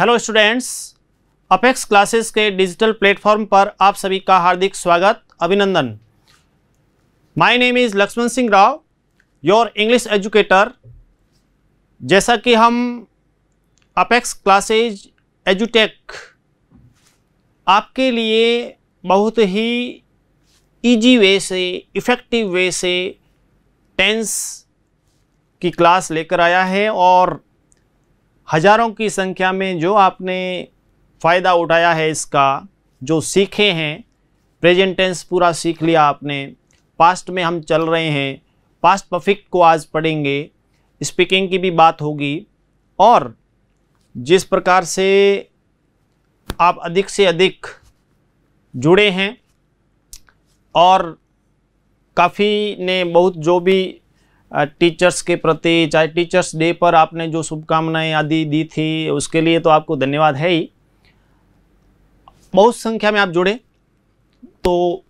Hello students, Apex classes के digital platform पर आप सभी का हार्दिक स्वागत, अभिनंदन। My name is Lakshman Singh Rao your English educator जैसा कि हम अपेक्स क्लासेज एजुटेक आपके लिए बहुत ही इजी वे से इफ़ेक्टिव वे से टेंस की क्लास लेकर आया है और हज़ारों की संख्या में जो आपने फ़ायदा उठाया है इसका, जो सीखे हैं प्रेजेंट टेंस पूरा सीख लिया आपने पास्ट में हम चल रहे हैं पास्ट परफेक्ट को आज पढ़ेंगे स्पीकिंग की भी बात होगी, और जिस प्रकार से आप अधिक से अधिक जुड़े हैं, और काफ़ी ने बहुत जो भी टीचर्स के प्रति, चाहे टीचर्स डे पर आपने जो शुभकामनाएँ आदि दी थी, उसके लिए तो आपको धन्यवाद है ही। बहुत संख्या में आप जुड़े तो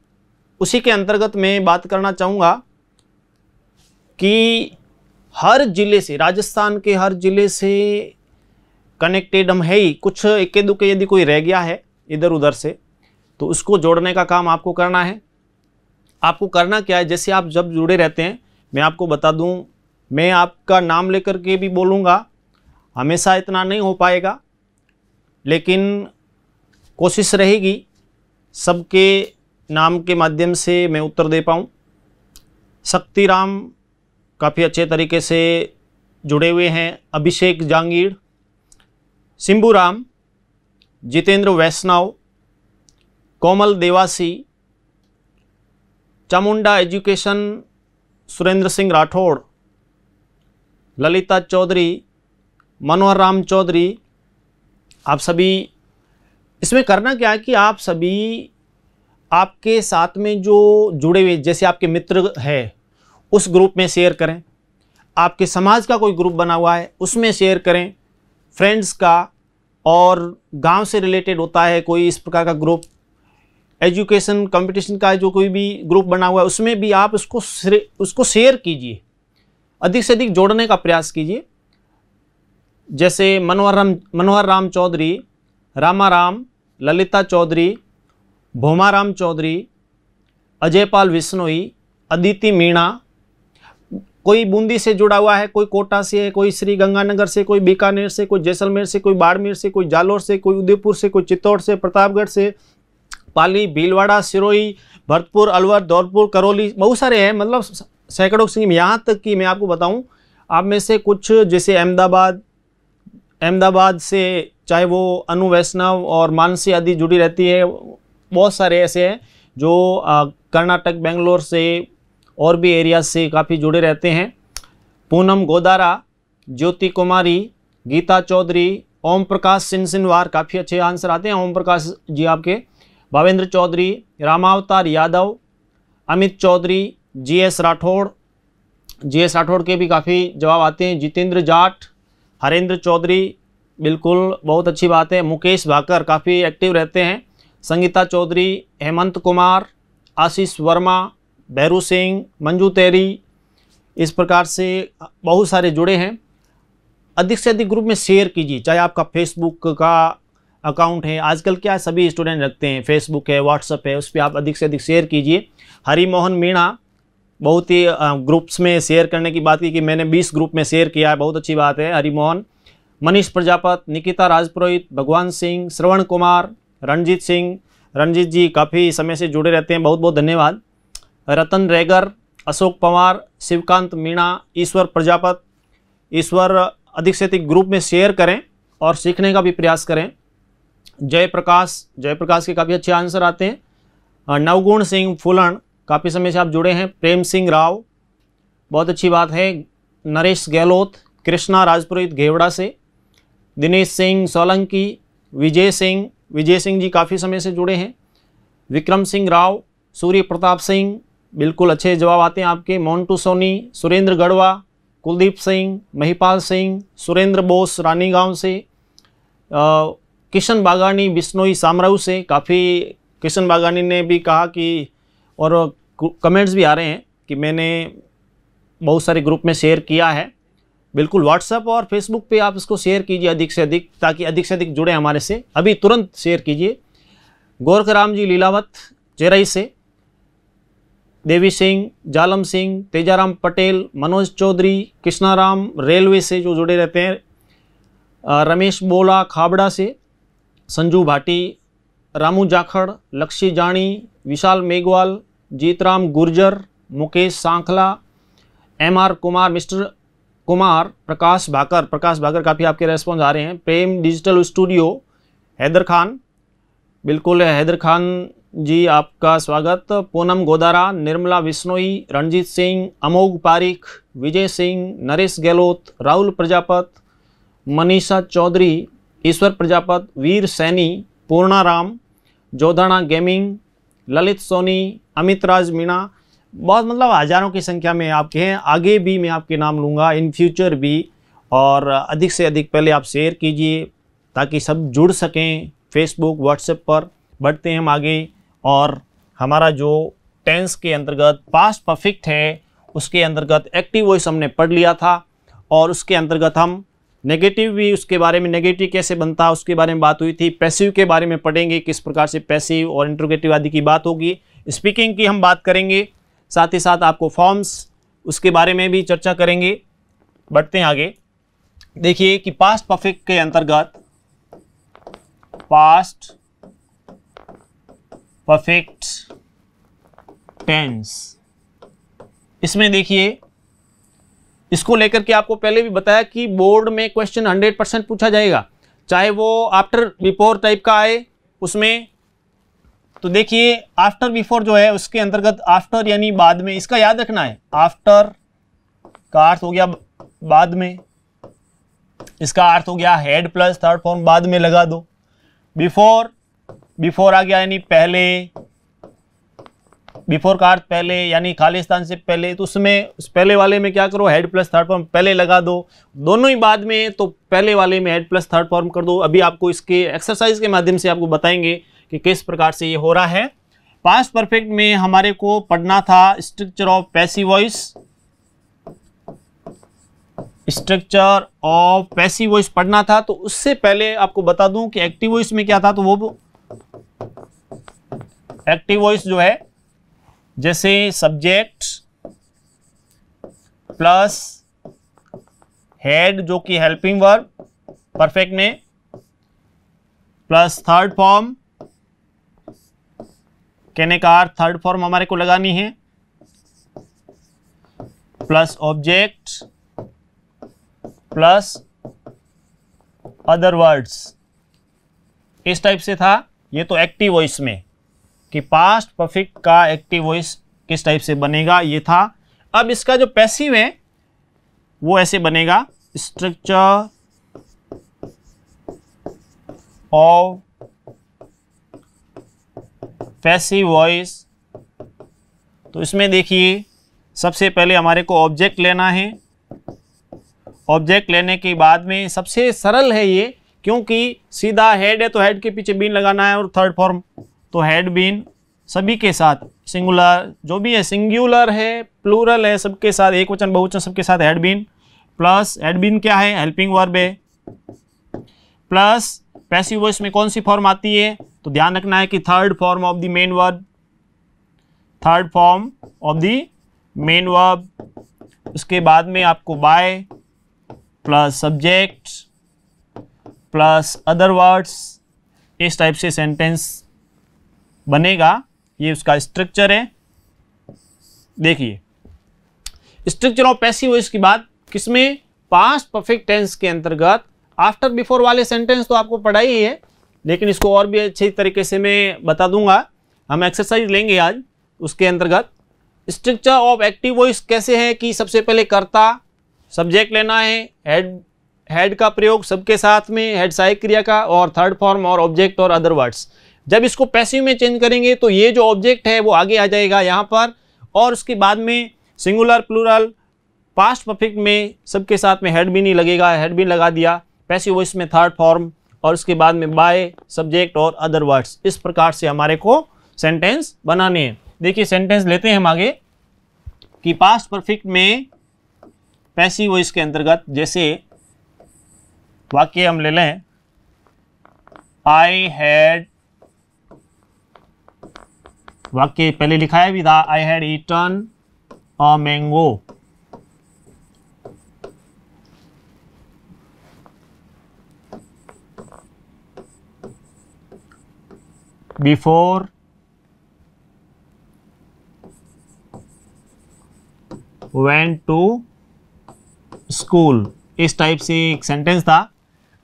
उसी के अंतर्गत मैं बात करना चाहूँगा कि हर ज़िले से, राजस्थान के हर ज़िले से कनेक्टेड हम है ही। कुछ इक्के दुक्के यदि कोई रह गया है इधर उधर से तो उसको जोड़ने का काम आपको करना है। आपको करना क्या है? जैसे आप जब जुड़े रहते हैं मैं आपको बता दूँ, मैं आपका नाम लेकर के भी बोलूँगा, हमेशा इतना नहीं हो पाएगा, लेकिन कोशिश रहेगी सबके नाम के माध्यम से मैं उत्तर दे पाऊँ। शक्ति राम काफ़ी अच्छे तरीके से जुड़े हुए हैं। अभिषेक जांगीर सिंबू राम जितेंद्र वैष्णव, कोमल देवासी, चामुंडा एजुकेशन सुरेंद्र सिंह राठौड़ ललिता चौधरी, मनोहर राम चौधरी, आप सभी, इसमें करना क्या है कि आप सभी आपके साथ में जो जुड़े हुए, जैसे आपके मित्र है, उस ग्रुप में शेयर करें। आपके समाज का कोई ग्रुप बना हुआ है, उसमें शेयर करें। फ्रेंड्स का और गाँव से रिलेटेड होता है कोई इस प्रकार का ग्रुप एजुकेशन कंपटीशन का जो कोई भी ग्रुप बना हुआ है, उसमें भी आप उसको उसको शेयर कीजिए। अधिक से अधिक जोड़ने का प्रयास कीजिए। जैसे मनोहर राम मनोहर राम चौधरी, रामा राम, ललिता चौधरी भोमाराम चौधरी अजयपाल विश्नोई, अदिति मीणा, कोई बूंदी से जुड़ा हुआ है, कोई कोटा से है, कोई श्री गंगानगर से, कोई बीकानेर से, कोई जैसलमेर से, कोई बाड़मेर से, कोई जालोर से, कोई उदयपुर से, कोई चित्तौड़ से, प्रतापगढ़ से पाली भीलवाड़ा सिरोही भरतपुर अलवर धौलपुर करौली बहुत सारे हैं मतलब सैकड़ों सिंह यहाँ तक कि मैं आपको बताऊँ आप में से कुछ जैसे अहमदाबाद अहमदाबाद से चाहे वो अनु वैष्णव और मानसी आदि जुड़ी रहती है बहुत सारे ऐसे हैं जो कर्नाटक बेंगलोर से और भी एरिया से काफ़ी जुड़े रहते हैं पूनम गोदारा ज्योति कुमारी गीता चौधरी ओम प्रकाश सिनसिनवार काफ़ी अच्छे आंसर आते हैं ओम प्रकाश जी आपके Bhavendra Chaudhary, Ramavtar Yadav, Amit Chaudhary, G S Rathore. G S Rathore के भी काफ़ी जवाब आते हैं। जितेंद्र जाट, हरेंद्र चौधरी, बिल्कुल बहुत अच्छी बात है। मुकेश भाकर काफ़ी एक्टिव रहते हैं। संगीता चौधरी, हेमंत कुमार, आशीष वर्मा, भैरू सिंह, मंजू तेरी, इस प्रकार से बहुत सारे जुड़े हैं। अधिक से अधिक ग्रुप में शेयर कीजिए, चाहे आपका फेसबुक का अकाउंट है। आजकल क्या सभी स्टूडेंट रखते हैं। फेसबुक है व्हाट्सअप है, उस पर आप अधिक से अधिक शेयर कीजिए। हरी मोहन मीणा, बहुत ही ग्रुप्स में शेयर करने की बात की कि मैंने 20 ग्रुप में शेयर किया है, बहुत अच्छी बात है। हरिमोहन, मनीष प्रजापत, निकिता राजपुरोहित, भगवान सिंह, श्रवण कुमार, रणजीत सिंह, रणजीत जी काफ़ी समय से जुड़े रहते हैं बहुत बहुत धन्यवाद। रतन रेगर, अशोक पवार, शिवकांत मीणा, ईश्वर प्रजापत, ईश्वर अधिक से अधिक ग्रुप में शेयर करें और सीखने का भी प्रयास करें। जयप्रकाश जयप्रकाश के काफ़ी अच्छे आंसर आते हैं। नवगुण सिंह फुलन, काफ़ी समय से आप जुड़े हैं। प्रेम सिंह राव, बहुत अच्छी बात है। नरेश गहलोत, कृष्णा राजपुरोहित घेवड़ा से। दिनेश सिंह सोलंकी, विजय सिंह विजय सिंह जी काफ़ी समय से जुड़े हैं। विक्रम सिंह राव, सूर्य प्रताप सिंह, बिल्कुल अच्छे जवाब आते हैं आपके। मोन्टू सोनी, सुरेंद्र गढ़वा, कुलदीप सिंह, महिपाल सिंह, सुरेंद्र बोस रानी गाँव से किशन बागानी बिश्नोई सामराऊ से काफ़ी किशन बागानी ने भी कहा कि, और कमेंट्स भी आ रहे हैं कि मैंने बहुत सारे ग्रुप में शेयर किया है। बिल्कुल व्हाट्सएप और फेसबुक पे आप इसको शेयर कीजिए अधिक से अधिक, ताकि अधिक से अधिक जुड़े हमारे से। अभी तुरंत शेयर कीजिए। गोरखराम जी लीलावत, चेरई से। देवी सिंह, जालम सिंह, तेजाराम पटेल, मनोज चौधरी, कृष्णाराम रेलवे से जो जुड़े रहते हैं। रमेश बोला, खाबड़ा से। Sanju Bhati, Ramu Jakhar, Lakshya Jani Vishal Meghwal, Jeetram Gurjar, Mukesh Sankhla, M R Kumar, mister Kumar, Prakash Bhakar. Prakash Bhakar काफ़ी आपके रेस्पॉन्स आ रहे हैं। Prem digital studio Haider Khan. बिल्कुल हैदर खान जी आपका स्वागत। पूनम गोदारा, निर्मला विश्नोई, रणजीत सिंह, अमोघ पारिक विजय सिंह, नरेश गहलोत, राहुल प्रजापत, मनीषा चौधरी ईश्वर प्रजापत, वीर सैनी, पूर्णाराम जोधाना गेमिंग, ललित सोनी, अमित राज मीणा, बहुत मतलब हज़ारों की संख्या में आपके हैं। आगे भी मैं आपके नाम लूँगा, इन फ्यूचर भी, और अधिक से अधिक पहले आप शेयर कीजिए, ताकि सब जुड़ सकें फेसबुक व्हाट्सएप पर, बढ़ते हैं हम आगे, और हमारा जो टेंस के अंतर्गत पास्ट परफेक्ट है, उसके अंतर्गत एक्टिव वॉइस हमने पढ़ लिया था, और उसके अंतर्गत हम नेगेटिव भी उसके बारे में नेगेटिव कैसे बनता है उसके बारे में बात हुई थी। पैसिव के बारे में पढ़ेंगे किस प्रकार से पैसिव और इंट्रोगेटिव आदि की बात होगी। स्पीकिंग की हम बात करेंगे, साथ ही साथ आपको फॉर्म्स उसके बारे में भी चर्चा करेंगे। बढ़ते हैं आगे। देखिए कि पास्ट परफेक्ट के अंतर्गत पास्ट परफेक्ट टेंस इसमें देखिए इसको लेकर के आपको पहले भी बताया कि बोर्ड में क्वेश्चन 100 परसेंट पूछा जाएगा। चाहे वो आफ्टर बिफोर टाइप का आए, उसमें तो देखिए आफ्टर बिफोर जो है, उसके अंतर्गत आफ्टर यानी बाद में, इसका याद रखना है। आफ्टर का अर्थ हो गया बाद में। इसका अर्थ हो गया हेड प्लस थर्ड फॉर्म बाद में लगा दो। बिफोर बिफोर आ गया यानी पहले बिफोर का अर्थ पहले, यानी खालिस्तान से पहले तो उसमें, उस पहले वाले में क्या करो हेड प्लस थर्ड फॉर्म पहले लगा दो। दोनों ही बाद में तो पहले वाले में हेड प्लस थर्ड फॉर्म कर दो। अभी आपको इसके एक्सरसाइज के माध्यम से आपको बताएँगे कि किस प्रकार से ये हो रहा है। पास्ट परफेक्ट में हमारे को पढ़ना था structure of passive voice structure of passive voice पढ़ना था तो उससे पहले आपको बता दूँ कि एक्टिव वॉइस में क्या था तो वो एक्टिव वॉइस जो है जैसे सब्जेक्ट प्लस हेड जो कि हेल्पिंग वर्ब परफेक्ट में प्लस थर्ड फॉर्म कहने का अर्थ थर्ड फॉर्म हमारे को लगानी है plus object plus other words इस टाइप से था, ये तो एक्टिव वॉइस में। कि पास्ट परफेक्ट का एक्टिव वॉइस किस टाइप से बनेगा, ये था। अब इसका जो पैसिव है, वो ऐसे बनेगा। स्ट्रक्चर ऑफ़ पैसिव वॉइस तो इसमें देखिए, सबसे पहले हमारे को ऑब्जेक्ट लेना है। ऑब्जेक्ट लेने के बाद में सबसे सरल है ये, क्योंकि सीधा हेड है तो हेड के पीछे बीन लगाना है और थर्ड फॉर्म तो हेड बीन सभी के साथ सिंगुलर जो भी है सिंगुलर है प्लूरल है, सबके साथ, एक वचन, बहुवचन सबके साथ had been plus had been क्या है? हेल्पिंग वर्ब है। प्लस पैसिव वॉइस में कौन सी फॉर्म आती है? तो ध्यान रखना है कि third form of the main verb third form of the main verb उसके बाद में आपको by plus subject plus other words इस टाइप से सेंटेंस बनेगा, ये उसका स्ट्रक्चर है। देखिए स्ट्रक्चर ऑफ़ पैसिव वॉइस की बात किसमें? पास्ट परफेक्ट टेंस के अंतर्गत। आफ्टर बिफोर वाले सेंटेंस तो आपको पढ़ा ही है, लेकिन इसको और भी अच्छी तरीके से मैं बता दूँगा। हम एक्सरसाइज लेंगे आज उसके अंतर्गत। स्ट्रक्चर ऑफ़ एक्टिव वॉइस कैसे है कि सबसे पहले कर्ता सब्जेक्ट लेना है हेड हेड का प्रयोग सबके साथ में हेड सहायक क्रिया का, और थर्ड फॉर्म और ऑब्जेक्ट और अदर वर्ड्स जब इसको पैसिव में चेंज करेंगे तो ये जो ऑब्जेक्ट है, वो आगे आ जाएगा यहाँ पर। और उसके बाद में सिंगुलर प्लूरल पास्ट परफेक्ट में सबके साथ में हेड भी नहीं लगेगा। हेड भी लगा दिया। पैसिव वॉइस में थर्ड फॉर्म और उसके बाद में बाय सब्जेक्ट और अदर वर्ड्स इस प्रकार से हमारे को सेंटेंस बनाने हैं। देखिए सेंटेंस लेते हैं हम आगे कि पास्ट परफेक्ट में पैसिव वॉइस के अंतर्गत जैसे वाक्य हम ले लें आई हैड वाक्य पहले लिखाया भी था I had eaten a mango before went to school इस टाइप से एक सेंटेंस था।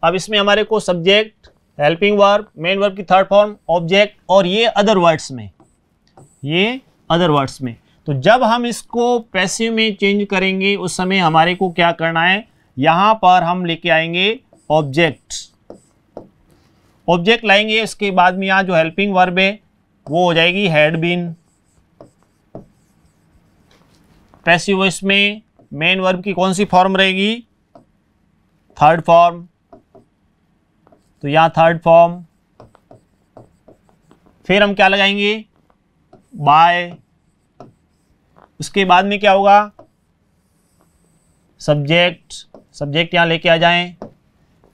अब इसमें हमारे को subject helping verb main verb की थर्ड फॉर्म ऑब्जेक्ट और ये अदर वर्ड्स में। ये अदर वर्ड्स में। तो जब हम इसको पैसिव में चेंज करेंगे, उस समय हमारे को क्या करना है? यहाँ पर हम लेके आएँगे ऑब्जेक्ट ऑब्जेक्ट लाएँगे इसके बाद में यहाँ जो हेल्पिंग वर्ब है, वो हो जाएगी हैड बीन पैसिव वॉइस में मेन वर्ब की कौन सी फॉर्म रहेगी? थर्ड फॉर्म तो यहाँ थर्ड फॉर्म फिर हम क्या लगाएँगे? बाय उसके बाद में क्या होगा? सब्जेक्ट सब्जेक्ट यहाँ लेके आ जाएँ।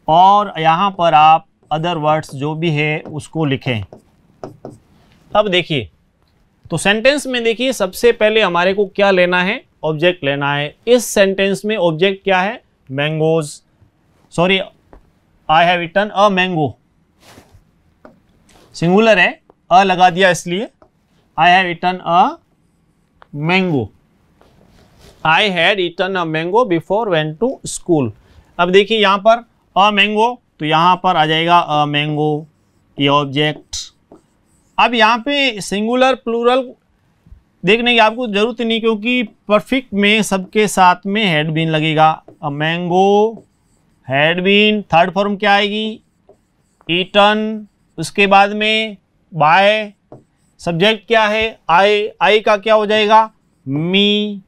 और यहाँ पर आप अदर वर्ड्स जो भी है उसको लिखें। अब देखिए तो सेंटेंस में देखिए, सबसे पहले हमारे को क्या लेना है? ऑब्जेक्ट लेना है। इस सेंटेंस में ऑब्जेक्ट क्या है? Mangoes sorry I have return a mango singular है। अ लगा दिया इसलिए। I have eaten a mango I had eaten a mango before went to school अब देखिए यहाँ पर अ मैंगो तो यहाँ पर आ जाएगा अ मैंगो ये ऑब्जेक्ट अब यहाँ पे सिंगुलर प्लूरल देखने की आपको ज़रूरत नहीं, क्योंकि परफेक्ट में सबके साथ में हेड बीन लगेगा. अब mango had been third form क्या आएगी? ईटन उसके बाद में बाय सब्जेक्ट क्या है? आई आई का क्या हो जाएगा? Me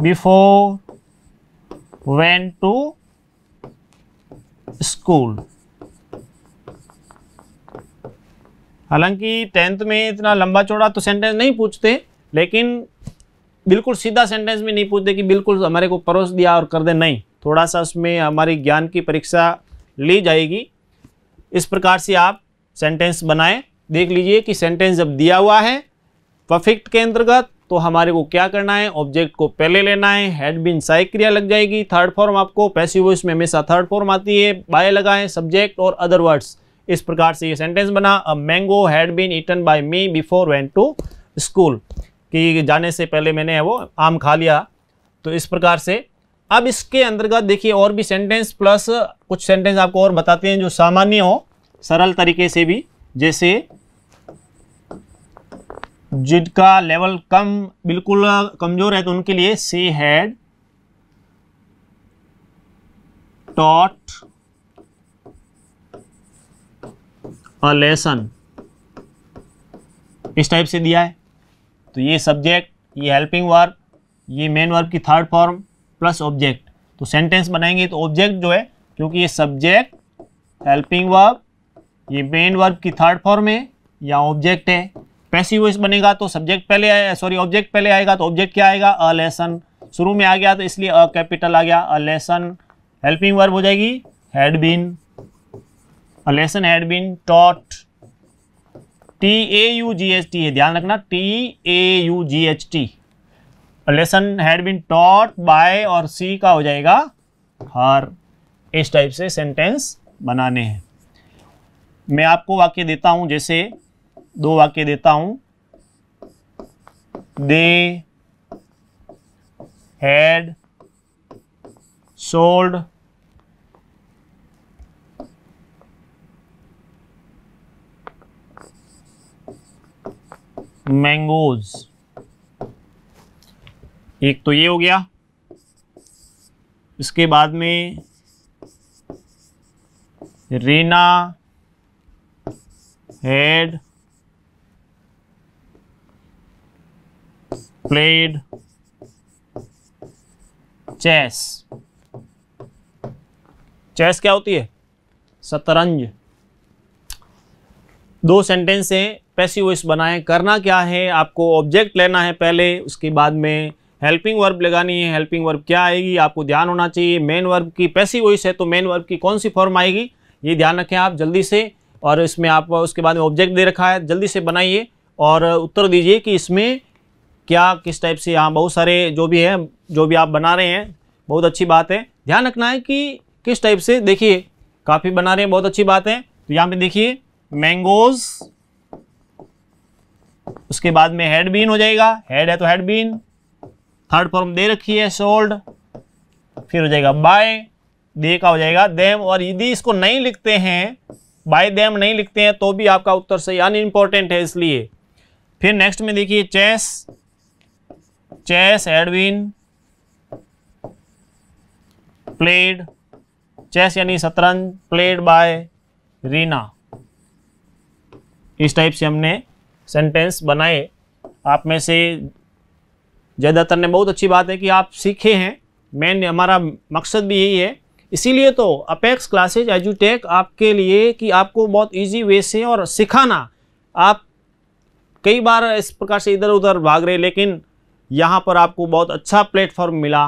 before went to school हालाँकि टेंथ में इतना लंबा चौड़ा तो सेंटेंस नहीं पूछते, लेकिन बिल्कुल सीधा सेंटेंस में नहीं पूछते कि बिल्कुल हमारे को परोस दिया और कर दे, नहीं। थोड़ा सा उसमें हमारी ज्ञान की परीक्षा ली जाएगी। इस प्रकार से आप सेंटेंस बनाएँ। देख लीजिए कि सेंटेंस जब दिया हुआ है परफेक्ट के अंतर्गत तो हमारे को क्या करना है? ऑब्जेक्ट को पहले लेना है हेड बिन साइक क्रिया लग जाएगी थर्ड फॉर्म आपको पैसिव वॉइस में हमेशा थर्ड फॉर्म आती है बाय लगाएँ सब्जेक्ट और अदर वर्ड्स इस प्रकार से ये सेंटेंस बना a mango had been eaten by me before went to school कि जाने से पहले मैंने वो आम खा लिया। तो इस प्रकार से, अब इसके अंतर्गत देखिए और भी सेंटेंस प्लस कुछ सेंटेंस आपको और बताते हैं जो सामान्य हो, सरल तरीके से भी। जैसे जिनका लेवल कम, बिल्कुल कमज़ोर है तो उनके लिए से हैड टॉट अ लेसन इस टाइप से दिया है। तो ये सब्जेक्ट ये हेल्पिंग वर्ब ये मेन वर्ब की थर्ड फॉर्म प्लस ऑब्जेक्ट तो सेंटेंस बनाएँगे तो ऑब्जेक्ट जो है, क्योंकि ये सब्जेक्ट हेल्पिंग वर्ब ये मेन वर्ब की थर्ड फॉर्म है, या ऑब्जेक्ट है। पैसिव वॉइस बनेगा तो सब्जेक्ट पहले आएगा सॉरी ऑब्जेक्ट पहले आएगा तो ऑब्जेक्ट क्या आएगा? अ लेसन शुरू में आ गया तो इसलिए अ कैपिटल आ गया। अ लेसन हेल्पिंग वर्ब हो जाएगी had been a lesson had been taught. T A U G H T है, ध्यान रखना। T A U G H T lesson had been taught by और सी का हो जाएगा हर इस टाइप से सेंटेंस बनाने हैं। मैं आपको वाक्य देता हूँ, जैसे दो वाक्य देता हूँ। They, had, sold, mangoes. एक तो ये हो गया। इसके बाद में Reena had played chess chess क्या होती है? शतरंज। दो सेंटेंस हैं पैसिव वॉइस बनाएँ, करना क्या है, आपको ऑब्जेक्ट लेना है पहले, उसके बाद में हेल्पिंग वर्ब लगानी है हेल्पिंग वर्ब क्या आएगी, आपको ध्यान होना चाहिए मेन वर्ब की पैसिव वॉइस है तो मेन वर्ब की कौन सी फॉर्म आएगी? ये ध्यान रखें आप जल्दी से। और इसमें आप उसके बाद में ऑब्जेक्ट दे रखा है, जल्दी से बनाइए और उत्तर दीजिए कि इसमें क्या, किस टाइप से यहाँ बहुत सारे जो भी है, जो भी आप बना रहे हैं, बहुत अच्छी बात है। ध्यान रखना है कि किस टाइप से, देखिए, काफ़ी बना रहे हैं, बहुत अच्छी बात है। तो यहाँ पे देखिए मैंगोज उसके बाद में हेड बीन हो जाएगा। हेड है तो हेड बीन थर्ड फॉर्म दे रखी है सोल्ड फिर हो जाएगा बाय दे का हो जाएगा देम और यदि इसको नहीं लिखते हैं बाय देम नहीं लिखते हैं तो भी आपका उत्तर सही अन इम्पोर्टेंट है इसलिए। फिर नेक्स्ट में देखिए chess chess Edwin played chess यानी शतरंज प्लेड बाय रीना इस टाइप से हमने सेंटेंस बनाए। आप में से ज़्यादातर ने बहुत अच्छी बात है कि आप सीखे हैं। मेन, हमारा मकसद भी यही है इसीलिए तो अपेक्स क्लासेज एजुटेक आपके लिए कि आपको बहुत इजी वे से और सिखाना। आप कई बार इस प्रकार से इधर उधर भाग रहे, लेकिन यहाँ पर आपको बहुत अच्छा प्लेटफॉर्म मिला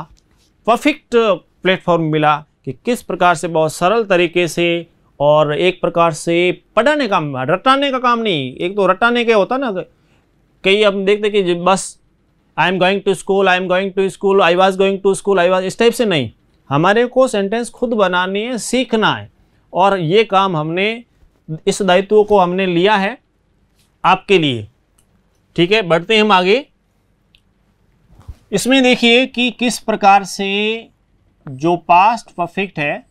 परफेक्ट प्लेटफॉर्म मिला कि किस प्रकार से बहुत सरल तरीके से और एक प्रकार से पढ़ाने का रटाने का काम नहीं, एक तो रटाने का होता ना, कई हम देखते कि बस I am going to school I am going to school I was going to school I was इस टाइप से नहीं। हमारे को सेंटेंस खुद बनानी है, सीखना है। और ये काम हमने, इस दायित्व को हमने लिया है आपके लिए। ठीक है, बढ़ते हैं हम आगे। इसमें देखिए कि किस प्रकार से जो पास्ट परफेक्ट है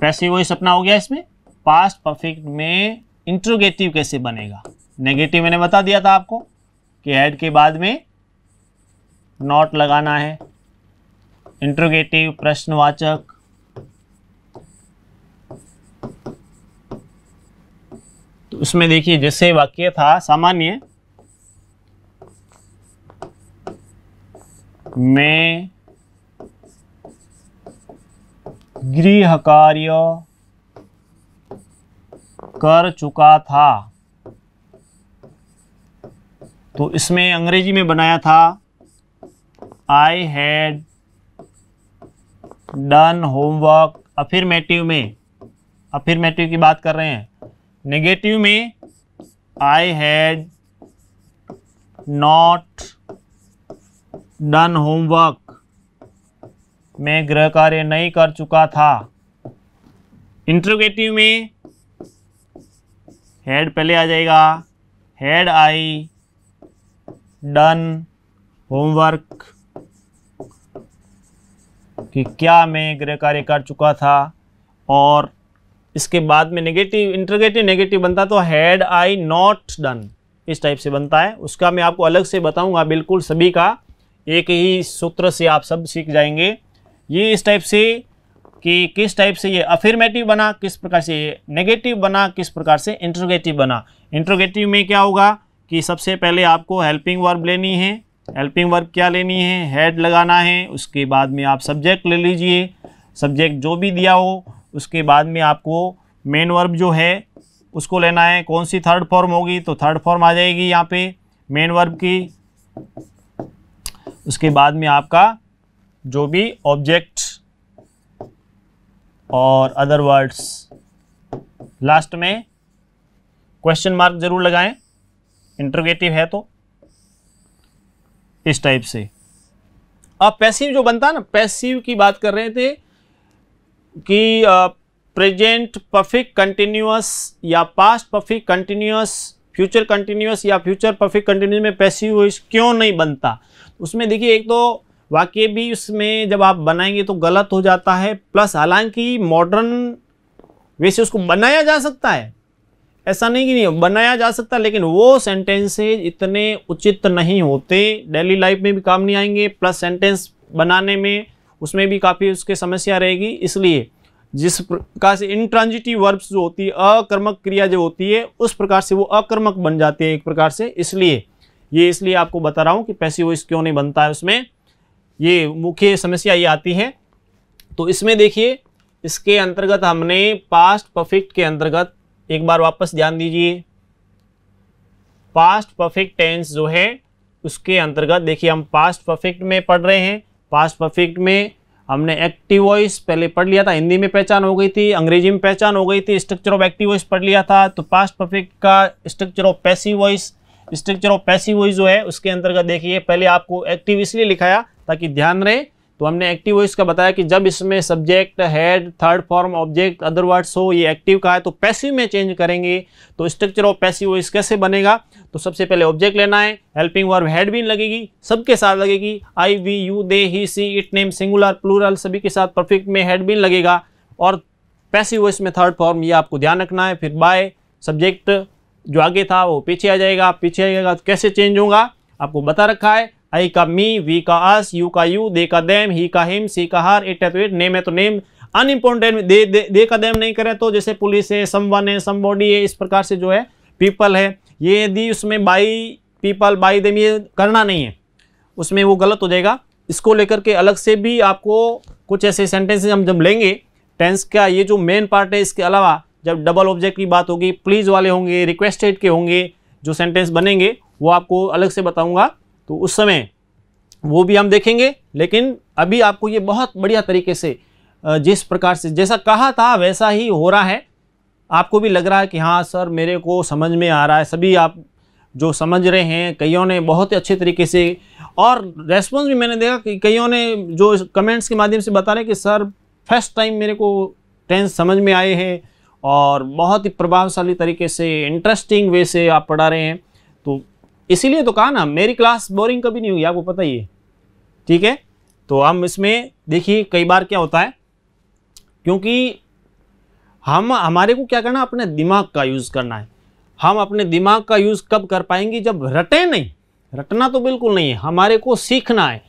पैसिव वॉइस सपना हो गया इसमें। पास्ट परफेक्ट में इंट्रोगेटिव कैसे बनेगा? नेगेटिव मैंने बता दिया था आपको कि हेड के बाद में नॉट लगाना है। इंट्रोगेटिव प्रश्नवाचक। तो उसमें देखिए, जैसे वाक्य था, सामान्य। मैं गृह कार्य कर चुका था। तो इसमें अंग्रेज़ी में बनाया था I had done homework affirmative में अफिर्मेटिव की बात कर रहे हैं। नेगेटिव में I had not done homework मैं गृह कार्य नहीं कर चुका था। इंट्रोगेटिव में हेड पहले आ जाएगा। हेड आई डन होमवर्क कि क्या मैं गृह कार्य कर चुका था? और इसके बाद में नेगेटिव इंटरगेटिव नेगेटिव बनता तो हैड आई नॉट डन इस टाइप से बनता है। उसका मैं आपको अलग से बताऊँगा। बिल्कुल सभी का एक ही सूत्र से आप सब सीख जाएँगे। ये इस टाइप से कि किस टाइप से ये अफर्मेटिव बना, किस प्रकार से ये नेगेटिव बना, किस प्रकार से इंट्रोगेटिव बना। इंट्रोगेटिव में क्या होगा कि सबसे पहले आपको हेल्पिंग वर्ब लेनी है। हेल्पिंग वर्ब क्या लेनी है हेड लगाना है, उसके बाद में आप सब्जेक्ट ले लीजिए। सब्जेक्ट जो भी दिया हो, उसके बाद में आपको मेन वर्ब जो है, उसको लेना है। कौन सी थर्ड फॉर्म होगी तो थर्ड फॉर्म आ जाएगी यहाँ पे मेन वर्ब की। उसके बाद में आपका जो भी ऑब्जेक्ट और अदर वर्ड्स लास्ट में क्वेश्चन मार्क ज़रूर लगाएँ। इंट्रोगेटिव है तो। इस टाइप से। अब पैसिव जो बनता है ना पैसिव की बात कर रहे थे कि प्रेजेंट परफेक्ट कंटिन्यूस या past perfect continuous future continuous या फ्यूचर परफेक्ट कंटिन्यूस में पैसिव क्यों नहीं बनता? उसमें देखिए, एक तो वाक्य भी उसमें जब आप बनाएँगे तो गलत हो जाता है प्लस हालाँकि मॉडर्न वैसे उसको बनाया जा सकता है। ऐसा नहीं कि नहीं बनाया जा सकता, लेकिन वो सेंटेंसेज इतने उचित नहीं होते। डेली लाइफ में भी काम नहीं आएँगे प्लस सेंटेंस बनाने में उसमें भी काफ़ी उसके समस्या रहेगी। इसलिए जिस प्रकार से इंट्रांजिटिव वर्ब्स जो होती है, अकर्मक क्रिया जो होती है, उस प्रकार से वो अकर्मक बन जाती है एक प्रकार से। इसलिए, ये इसलिए आपको बता रहा हूँ कि पैसिव वॉइस क्यों नहीं बनता है उसमें। ये मुख्य समस्या ये आती है। तो इसमें देखिए, इसके अंतर्गत हमने पास्ट परफेक्ट के अंतर्गत एक बार वापस ध्यान दीजिए। पास्ट परफेक्ट टेंस जो है, उसके अंतर्गत देखिए हम पास्ट परफेक्ट में पढ़ रहे हैं। पास्ट परफेक्ट में हमने एक्टिव वॉइस पहले पढ़ लिया था, हिंदी में पहचान हो गई थी, अंग्रेज़ी में पहचान हो गई थी स्ट्रक्चर ऑफ़ एक्टिव वॉइस पढ़ लिया था। तो पास्ट परफेक्ट का structure of passive voice structure of passive voice जो है, उसके अंतर्गत देखिए, पहले आपको एक्टिव इसलिए लिखाया ताकि ध्यान रहे तो हमने एक्टिव वॉइस का बताया कि जब इसमें subject had third form object other words हो, ये एक्टिव का है तो पैसिव में चेंज करेंगे। तो स्ट्रक्चर ऑफ़ पैसिव वॉइस कैसे बनेगा? तो सबसे पहले ऑब्जेक्ट लेना है हेल्पिंग वर्ब हेड भी लगेगी, सबके साथ लगेगी। I we you they he she it name singular plural सभी के साथ परफेक्ट में हेड भी लगेगा। और पैसिव वॉइस में थर्ड फॉर्म ये आपको ध्यान रखना है। फिर बाय सब्जेक्ट जो आगे था, वो पीछे आ जाएगा। पीछे आ जाएगा तो कैसे चेंज होगा? आपको बता रखा है। आई का मी वी का अस यू का यू दे का देम ही का हिम सी का हर इट है तो इट नेम है तो नेम अनइम्पोर्टेंट दे, दे दे का देम नहीं करें तो जैसे पुलिस है समवन है समबॉडी है इस प्रकार से जो है पीपल है ये यदि उसमें बाई पीपल बाई देम ये करना नहीं है उसमें वो गलत हो जाएगा इसको लेकर के अलग से भी आपको कुछ ऐसे सेंटेंसेज हम जब लेंगे टेंस का ये जो मेन पार्ट है इसके अलावा जब डबल ऑब्जेक्ट की बात होगी प्लीज़ वाले होंगे रिक्वेस्टेड के होंगे जो सेंटेंस बनेंगे वो आपको अलग से बताऊँगा तो उस समय वो भी हम देखेंगे, लेकिन अभी आपको ये बहुत बढ़िया तरीके से जिस प्रकार से, जैसा कहा था, वैसा ही हो रहा है। आपको भी लग रहा है कि हाँ सर, मेरे को समझ में आ रहा है। सभी आप जो समझ रहे हैं, कईयों ने बहुत ही अच्छे तरीके से, और रेस्पॉन्स भी मैंने देखा कि कईयों ने जो कमेंट्स के माध्यम से बता रहे कि, सर फ़र्स्ट टाइम मेरे को टेंस समझ में आए हैं। और बहुत ही प्रभावशाली तरीके से इंटरेस्टिंग वे से आप पढ़ा रहे हैं। तो इसीलिए तो कहा ना, मेरी क्लास बोरिंग कभी नहीं हुई, आपको पता ही है। ठीक है? तो हम इसमें, देखिए, कई बार क्या होता है, क्योंकि हम, हमारे को क्या करना, अपने दिमाग का यूज़ करना है। हम अपने दिमाग का यूज़ कब कर पाएँगे, जब रटे नहीं। रटना तो बिल्कुल नहीं है, हमारे को सीखना है।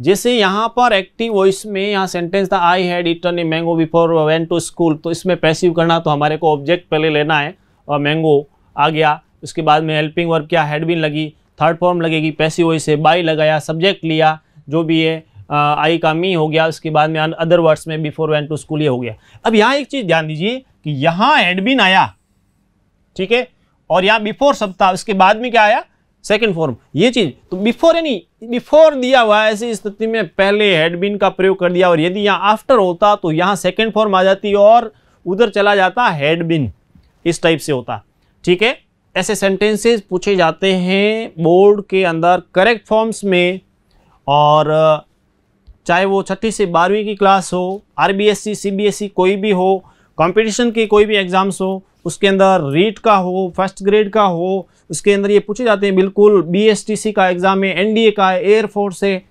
जैसे यहाँ पर एक्टिव वॉइस में यहाँ सेंटेंस था I had eaten a mango before went to school तो इसमें पैसिव करना तो हमारे को ऑब्जेक्ट पहले लेना है, और मैंगो आ गया। उसके बाद में हेल्पिंग वर्क क्या हेड बिन लगी थर्ड फॉर्म लगेगी पैसिव वॉइस से बाई लगाया सब्जेक्ट लिया, जो भी है आई का मी हो गया, उसके बाद में अदर वर्ड्स में बिफोर वेंट टू स्कूल ये हो गया। अब यहाँ एक चीज़ ध्यान दीजिए कि यहाँ हेडबिन आया, ठीक है? और यहाँ बिफोर था, उसके बाद में क्या आया? सेकेंड फॉर्म ये चीज़ तो बिफोर यानी बिफोर दिया हुआ है, ऐसी स्थिति में पहले हेडबिन का प्रयोग कर दिया, और यदि यहाँ आफ्टर होता तो यहाँ सेकेंड फॉर्म आ जाती, और उधर चला जाता हेडबिन इस टाइप से होता, ठीक है? ऐसे सेंटेंसेस पूछे जाते हैं बोर्ड के अंदर करेक्ट फॉर्म्स में और चाहे वो छठी से बारहवीं की क्लास हो आरबीएससी सीबीएसई कोई भी हो कंपटीशन के कोई भी एग्ज़ाम्स हो, उसके अंदर रीट का हो फ़र्स्ट ग्रेड का हो, उसके अंदर ये पूछे जाते हैं बिल्कुल बीएसटीसी का एग्ज़ाम है एनडीए का है एयरफोर्स है,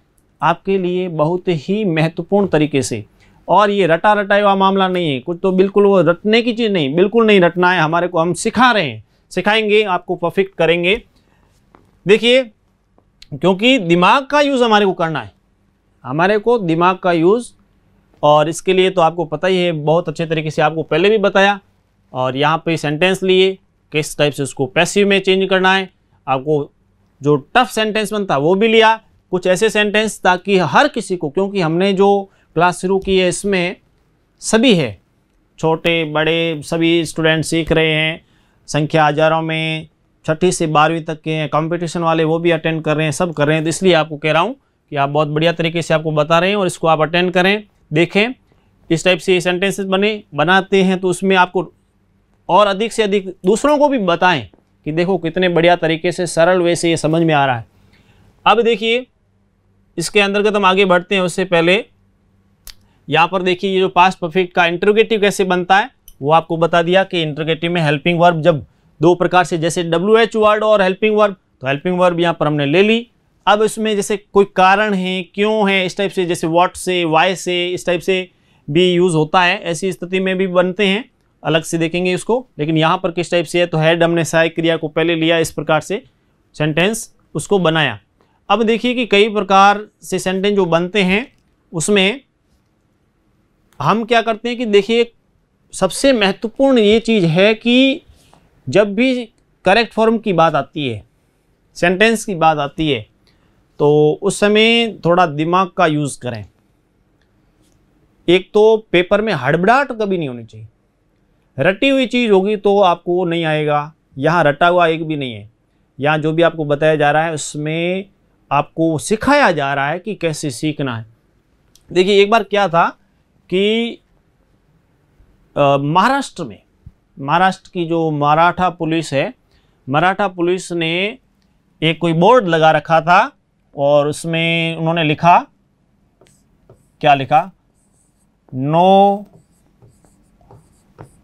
आपके लिए बहुत ही महत्वपूर्ण तरीके से। और ये रटा रटाए हुआ मामला नहीं है, कुछ तो बिल्कुल वो रटने की चीज़ नहीं, बिल्कुल नहीं रटना है, हमारे को हम सिखा रहे हैं। सिखाएँगे, आपको परफेक्ट करेंगे। देखिए, क्योंकि दिमाग का यूज़ हमारे को करना है। हमारे को दिमाग का यूज़ और इसके लिए तो आपको पता ही है, बहुत अच्छे तरीके से आपको पहले भी बताया, और यहाँ पे सेंटेंस लिए, किस टाइप से उसको पैसिव में चेंज करना है। आपको जो टफ सेंटेंस बनता वो भी लिया। कुछ ऐसे सेंटेंस ताकि हर किसी को, क्योंकि हमने जो क्लास शुरू की है, इसमें सभी है। छोटे, बड़े, सभी स्टूडेंट सीख रहे हैं। संख्या हज़ारों में छठी से बारहवीं तक के हैं। कॉम्पिटिशन वाले वो भी अटेंड कर रहे हैं, सब कर रहे हैं। तो इसलिए आपको कह रहा हूँ कि आप बहुत बढ़िया तरीके से आपको बता रहे हैं और इसको आप अटेंड करें, देखें। इस टाइप से सेंटेंसेस बने, बनाते हैं तो उसमें आपको और अधिक से अधिक दूसरों को भी बताएँ कि देखो कितने बढ़िया तरीके से, सरल वे से ये समझ में आ रहा है। अब देखिए, इसके अंतर्गत हम आगे बढ़ते हैं। उससे पहले यहाँ पर देखिए, ये जो पास्ट परफेक्ट का इंटरोगेटिव कैसे बनता है वो आपको बता दिया कि इंटरगेटिव में हेल्पिंग वर्ब जब दो प्रकार से, जैसे डब्ल्यू एच वर्ड और हेल्पिंग वर्ब तो हेल्पिंग वर्ब यहाँ पर हमने ले ली। अब इसमें जैसे कोई कारण है, क्यों है, इस टाइप से, जैसे वॉट से वाई से, इस टाइप से भी यूज़ होता है, ऐसी स्थिति में भी बनते हैं। अलग से देखेंगे इसको, लेकिन यहाँ पर किस टाइप से है तो हेड हमने सहायक क्रिया को पहले लिया, इस प्रकार से सेंटेंस उसको बनाया। अब देखिए कि कई प्रकार से सेंटेंस जो बनते हैं, उसमें हम क्या करते हैं कि देखिए सबसे महत्वपूर्ण ये चीज़ है कि जब भी करेक्ट फॉर्म की बात आती है सेंटेंस की बात आती है तो उस समय थोड़ा दिमाग का यूज़ करें। एक तो पेपर में हड़बड़ाहट कभी नहीं होनी चाहिए। रटी हुई चीज़ होगी तो आपको नहीं आएगा, यहाँ रटा हुआ एक भी नहीं है। यहाँ जो भी आपको बताया जा रहा है, उसमें आपको सिखाया जा रहा है कि कैसे सीखना है। देखिए, एक बार क्या था कि महाराष्ट्र में, महाराष्ट्र की जो मराठा पुलिस है, मराठा पुलिस ने एक कोई बोर्ड लगा रखा था और उसमें उन्होंने लिखा, क्या लिखा? नो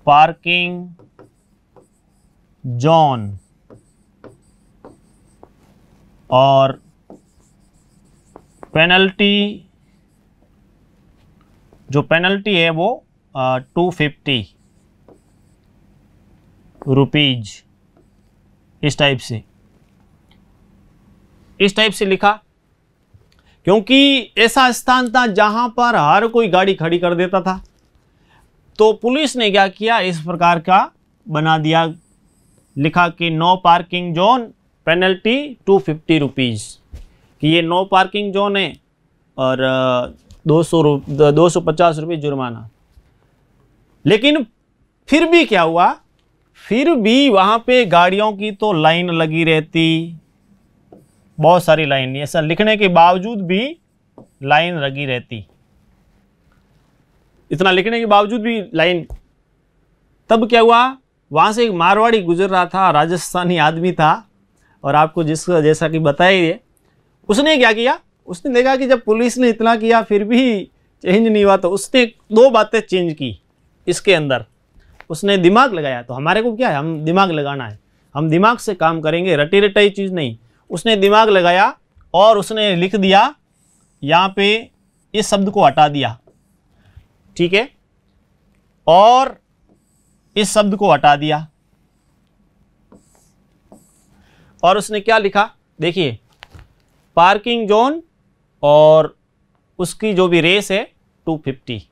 पार्किंग जॉन और पेनल्टी, जो पेनल्टी है वो टू फिफ्टी रुपीज़ इस टाइप से। इस टाइप से लिखा, क्योंकि ऐसा स्थान था जहाँ पर हर कोई गाड़ी खड़ी कर देता था। तो पुलिस ने क्या किया, इस प्रकार का बना दिया। लिखा कि no parking zone penalty two fifty rupees कि ये नो पार्किंग जोन है और दो सौ दो सौ पचास रुपये जुर्माना। लेकिन फिर भी क्या हुआ? फिर भी वहाँ पे गाड़ियों की तो लाइन लगी रहती। बहुत सारी लाइन, ऐसा लिखने के बावजूद भी लाइन लगी रहती। इतना लिखने के बावजूद भी लाइन। तब क्या हुआ? वहाँ से एक मारवाड़ी गुजर रहा था, राजस्थानी आदमी था। और आपको जिस जैसा कि बताइए, उसने क्या किया? उसने देखा कि जब पुलिस ने इतना किया, फिर भी चेंज नहीं हुआ तो उसने दो बातें चेंज की। इसके अंदर। उसने दिमाग लगाया तो हमारे को क्या है? हम दिमाग लगाना है। हम दिमाग से काम करेंगे, रटी रटाई चीज़ नहीं। उसने दिमाग लगाया और उसने लिख दिया, यहाँ पे इस शब्द को हटा दिया। ठीक है? और इस शब्द को हटा दिया। और उसने क्या लिखा? देखिए, पार्किंग जोन और उसकी जो भी रेस है 250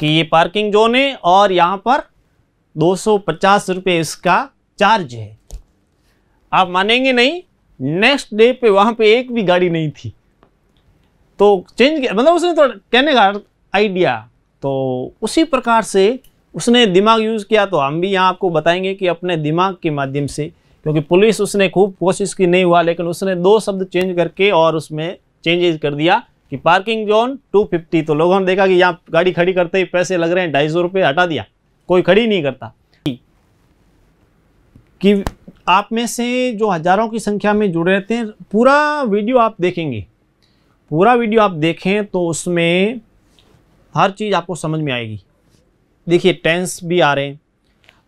कि ये पार्किंग जोन है और यहाँ पर दो सौ इसका चार्ज है। आप मानेंगे नहीं नेक्स्ट डे पे वहाँ पे एक भी गाड़ी नहीं थी। तो चेंज मतलब उसने तो कहने का आइडिया तो उसी प्रकार से उसने दिमाग यूज़ किया तो हम भी यहाँ आपको बताएँगे कि अपने दिमाग के माध्यम से, क्योंकि पुलिस उसने खूब कोशिश की, नहीं हुआ, लेकिन उसने दो शब्द चेंज करके और उसमें चेंजेज कर दिया। कि पार्किंग जोन 250 तो लोगों ने देखा कि यहाँ गाड़ी खड़ी करते ही पैसे लग रहे हैं, ढाई सौ रुपये हटा दिया। कोई खड़ी नहीं करता। कि आप में से जो हज़ारों की संख्या में जुड़े रहते हैं, पूरा वीडियो आप देखेंगे। पूरा वीडियो आप देखें तो उसमें हर चीज़ आपको समझ में आएगी। देखिए टेंस भी आ रहे हैं।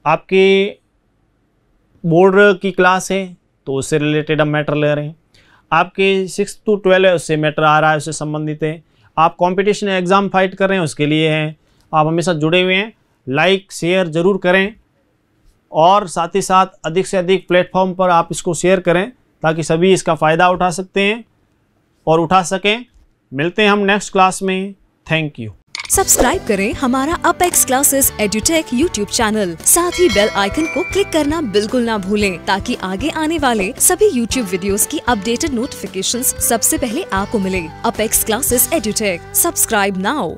आपके बोर्ड की क्लास है तो उससे रिलेटेड हम मैटर ले रहे हैं। आपके सिक्स टू ट्वेल्व है, उससे मैटर आ रहा है, उससे संबंधित है। आप कॉम्पिटिशन एग्ज़ाम फाइट कर रहे हैं, उसके लिए हैं। आप हमेशा जुड़े हुए हैं। लाइक शेयर ज़रूर करें। और साथ ही साथ अधिक से अधिक प्लेटफॉर्म पर आप इसको शेयर करें, ताकि सभी इसका फ़ायदा उठा सकते हैं और उठा सकें। मिलते हैं हम नेक्स्ट क्लास में। थैंक यू सब्सक्राइब करें हमारा Apex Classes Edutech YouTube channel साथ ही बेल आइकन को क्लिक करना बिल्कुल ना भूलें, ताकि आगे आने वाले सभी यूट्यूब वीडियोस की अपडेटेड नोटिफिकेशंस सबसे पहले आपको मिले। Apex Classes Edutech subscribe now